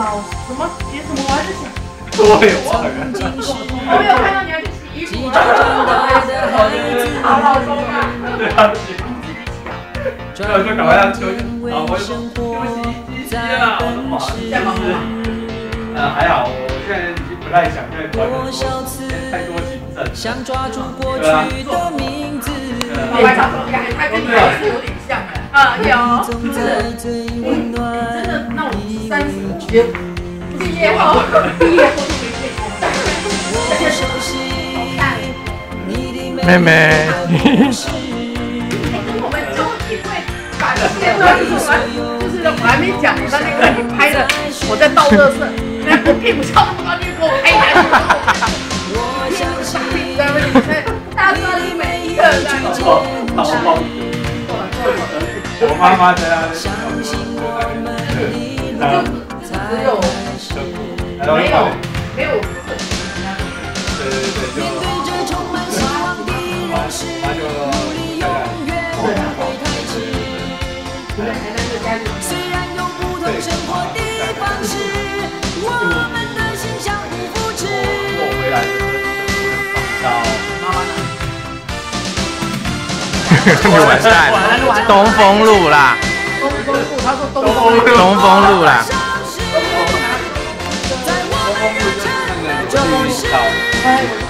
老什么写什么，我还在想。我也忘了。我没有看到你要去洗衣服啊。好老公 啊。对啊，洗衣机。所以我就赶快要求，老婆说对不起，洗衣机啊，我的妈！现在忙不忙？呃，还好，我现在已经不太想再管了，太多行政。想抓住过去的名字，老白长说，感觉他跟你还是有点像哎。啊，有。总在最温暖真的，那我三十节毕业后，毕业后就没见过。我熟悉你的妹妹，我们就体会把片段就是我就是我还没讲，那那个你拍的，我在倒垃圾，那我屁股翘那么高，你给我拍下去。我相信在大家你每一个人在好好好。我妈妈的没有没有就完蛋，东风路啦，东风路，他说东风路。东风路啦，在我们人生的中心，哎，我知道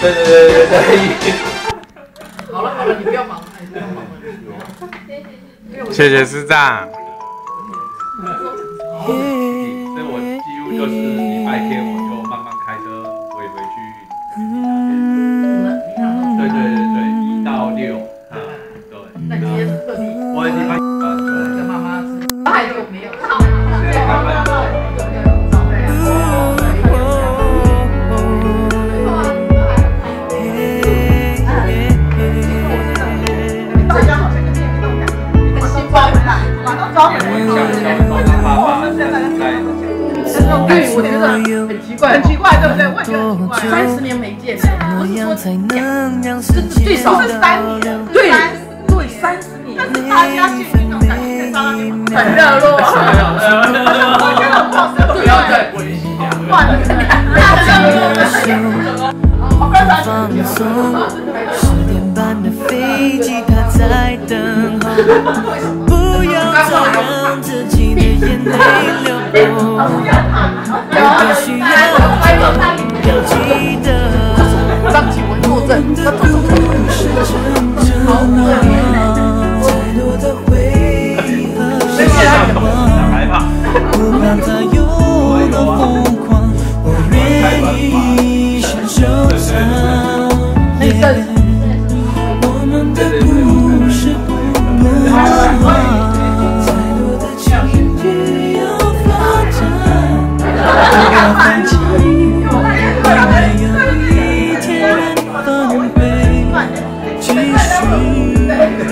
对对对对对。好了好了，你不要忙，你，不要忙了。谢谢师长。所以我几乎就是礼拜天对，我觉得很奇怪，很奇怪，对不对？我也觉得很奇怪。三十年没见，不是说两，是最少是三年，对，对，三十年。但是大家见面那种感觉，在沙拉面很热络，我觉得很好吃，不要再温馨了。哇，你看，大家热我刚才放松，十点半的飞机它在等候，不要再让自己的眼泪流。不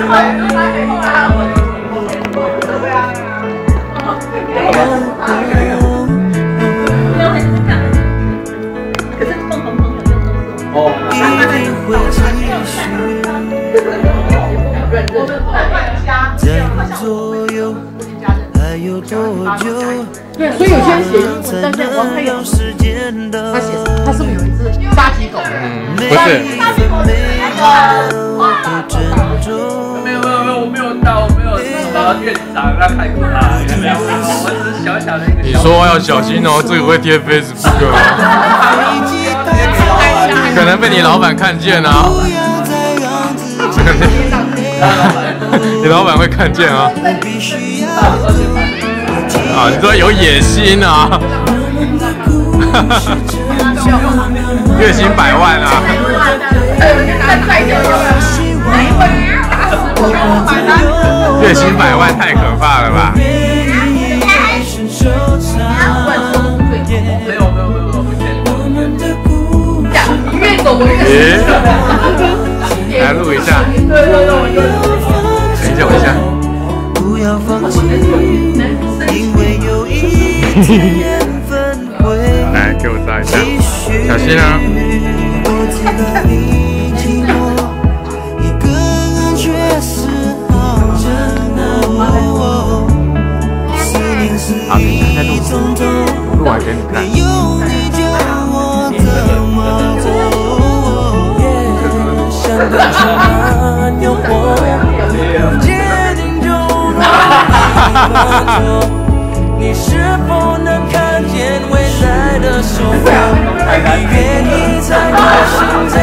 在你左右还有多久？对，所以有些人写英文，但是王佩友时间的他写他是不是有一只沙棘狗？嗯，不是，没有没有没有，我没有到，我没有什么院长那太可怕了，没有，我只是小小的一个。你说要小心哦，这个会贴 Facebook，可能被你老板看见啊。你老板会看见啊。啊，你说有野心啊。月薪百万啊！月薪百万太可怕了吧？没有没有没有没有，不见你越走越咦，来录一下，等一下，我一下。不要放弃，因为有一天分会来，给我照一下，小心啊！没有你叫我怎么活？像个充满诱惑，决定就让你是否能看见未来的收获？你愿意在我心着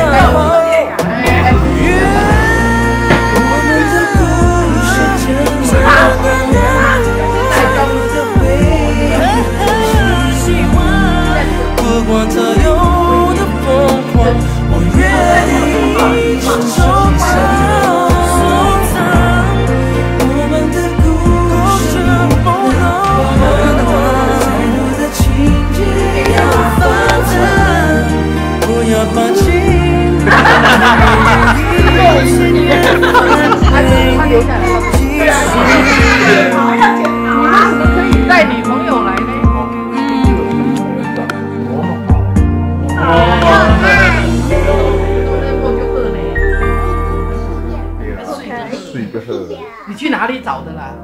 你去哪里找的啦？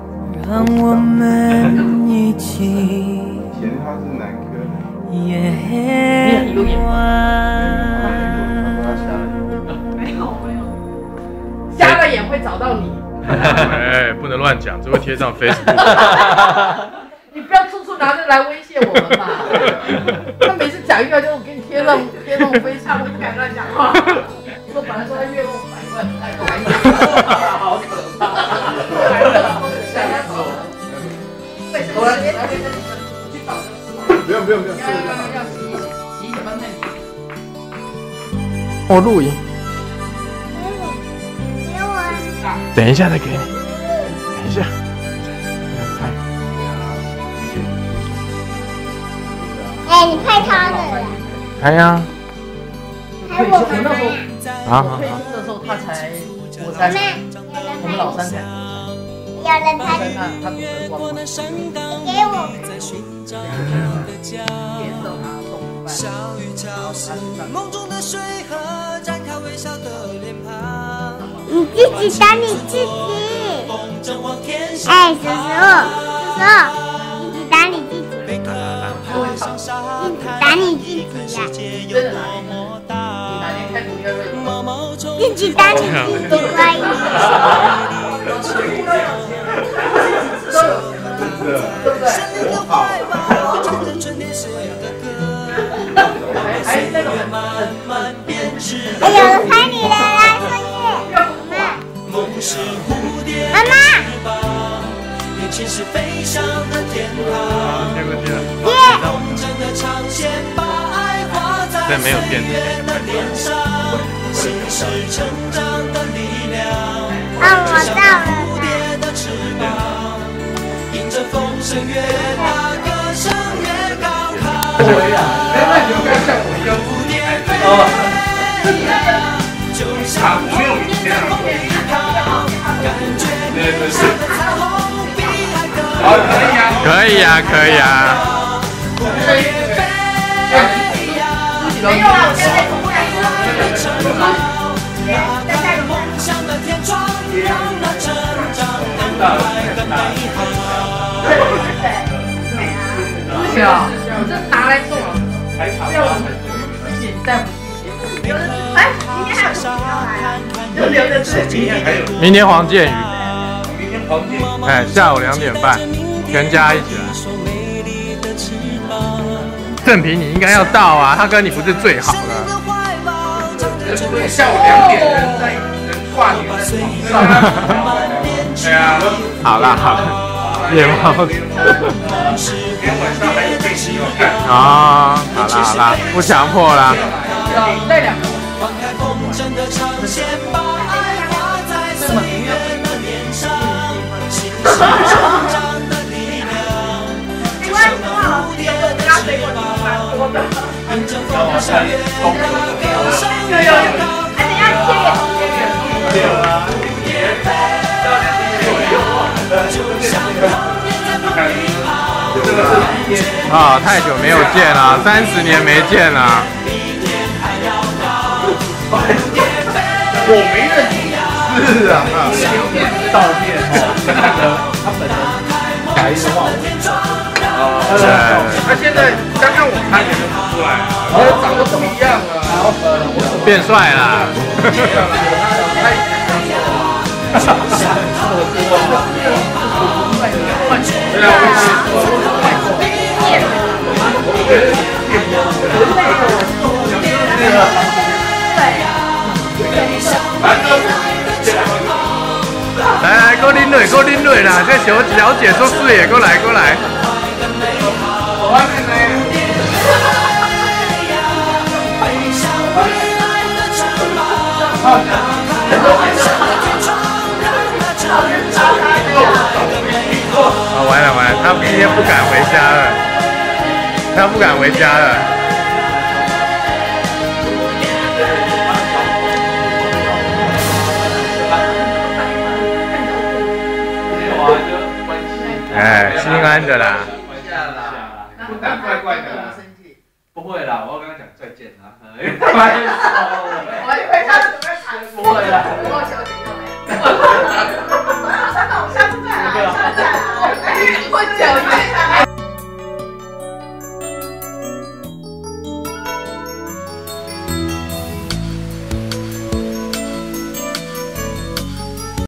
让我们一起夜晚。瞎了眼会找到你。哎，不能乱讲，这会贴上 Facebook。你不要处处拿着来威胁我们嘛！他每次讲一个，就我给你贴上贴上飞上，我不敢乱讲话。哦，录音，等一下再给你，等一下。哎，你拍他的呀？拍我们的呀？啊退休的时候他才我妈才妈，有人我们老三才有人拍在你，看他不得光芒，你给我水河展开微笑的脸庞。你自己打你自己。哎，叔叔，叔叔，你自己打你自己，打你自己呀、界有真的多哪么大？哪年开古月瑞？毛毛虫自己打你自己乖一点。的怀抱，唱着春天写的歌，还还那个哎，有人拍你了，来，作业。梦是蝴蝶妈妈，翅膀，年轻时飞翔的天堂。贴过去了。爹，风筝的长线把爱画在但没有电岁月的脸上，心是成长的力量。让我到了。蝴蝶的翅膀，迎着风声越大，歌声越高亢。蝴蝶飞呀，就像没有明天风一样，感觉天上的彩虹比海更亮。可以呀，可以呀。蝴蝶飞呀，没有啊，我现在从不城堡，打开梦想的天窗，让那成长更快更美好。明天还有，明天黄建宇，明天黄建宇，哎，下午两点半，全家一起来。正平，你应该要到啊，他跟你不是最好的。下午两点人在挂你们床上。对啊，好啦好啦，夜猫子。啊、哦，好啦好啦，不强迫啦。带两个。真的成仙，把爱画在岁月的脸上，心是成长的力量，就像那蝴蝶的翅膀，迎着风霜月打，飘向远。啊，太久没有见了，三十年没见了。我没认识啊，以前有照片哦，他本人改的话，我认得啊，他现在刚刚我看见就看出来，然后长得不一样了，变帅了，哈哈哈哈哈，帅多了，我呀。过林瑞，过林瑞啦，这小小姐做视野，过来过来。啊完了完了，他今天不敢回家了，他不敢回家了。心安的啦，不怪怪的，不会啦，我要跟他讲再见啦，我不？不会啦，我小姐。